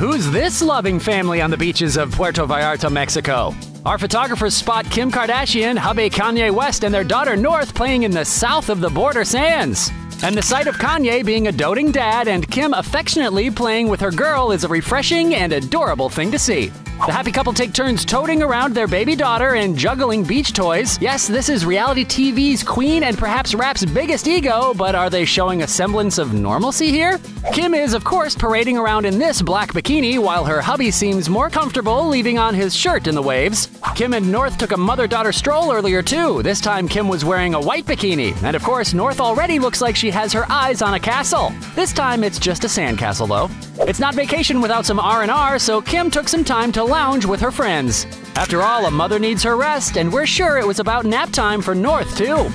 Who's this loving family on the beaches of Puerto Vallarta, Mexico? Our photographers spot Kim Kardashian, hubby Kanye West, and their daughter North playing in the south of the border sands. And the sight of Kanye being a doting dad and Kim affectionately playing with her girl is a refreshing and adorable thing to see. The happy couple take turns toting around their baby daughter and juggling beach toys. Yes, this is reality TV's queen and perhaps rap's biggest ego, but are they showing a semblance of normalcy here? Kim is, of course, parading around in this black bikini while her hubby seems more comfortable leaving on his shirt in the waves. Kim and North took a mother daughter stroll earlier, too. This time, Kim was wearing a white bikini. And of course, North already looks like she has her eyes on a castle. This time, it's just a sandcastle, though. It's not vacation without some R&R, so Kim took some time to lounge with her friends. After all, a mother needs her rest, and we're sure it was about nap time for North, too.